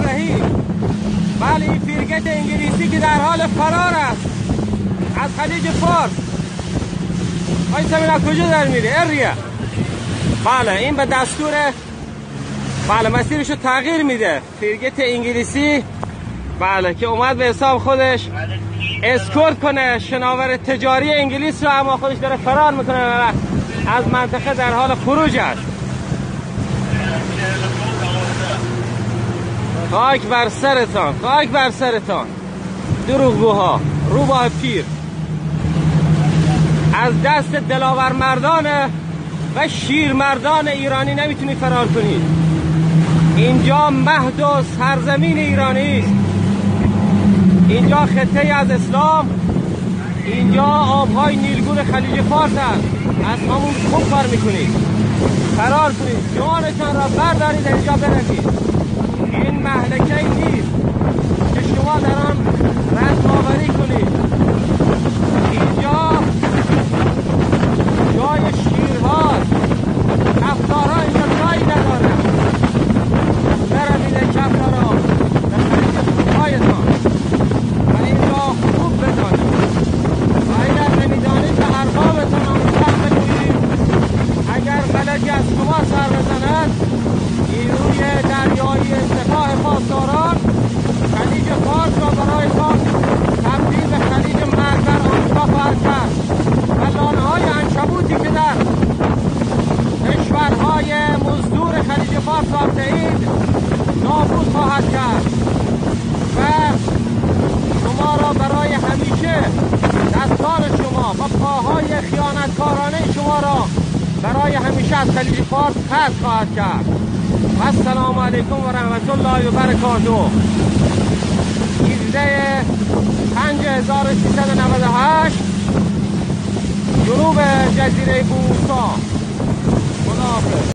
الرحیم بله این فیرگت انگلیسی که در حال فرار است. از خلیج فارس. آی سمینا کجا در میره اریا. بله این به دستور بله مسیرشو تغییر میده. فیرگت انگلیسی. بله که اومد به حساب خودش. اسکورت کنه شناور تجاری انگلیس رو اما خودش داره فرار می‌کنه از منطقه در حال خروج است. خاک بر سرتان خاک بر سرتان. دروغگوها روباه پیر. از دست دلاور مردان و شیر مردان ایرانی نمی‌تونی فرار کنی. اینجا مهد و سرزمین ایرانی است. اینجا خطه از اسلام اینجا آبهای نیلگون خلیج فارس است از همون خوب کار می‌کنید فرار کنید جانتان را بردارید اینجا بروید. این محلکه نیست که شما در آن رستاوری کنید اینجا جای شیرهاست کفتارها اینجا جایی نداره بروید کفتارها به خرید هایتان و این را خوب بدانید و اگر نمی‌دانید به اربابتان آموزش بگویید اگر فلکی از شما سر بزند نیروی دریایی سپاه پاسداران خلیج فارس را برایتان تبدیل به خلیج مرگ در آمریکا خواهد کرد و لانه های انکبوتی که در کشورهای مزدور خلیج فارس ساخته اید نابود خواهد کرد و شما را برای همیشه دستان شما و پاهای خیانتکارانه شما را برای همیشه از خلیج فارس قطع خواهد کرد. السلام علیکم و رحمت الله و برکاته 17 5398 جنوب جزیره بوسا خداحافظ.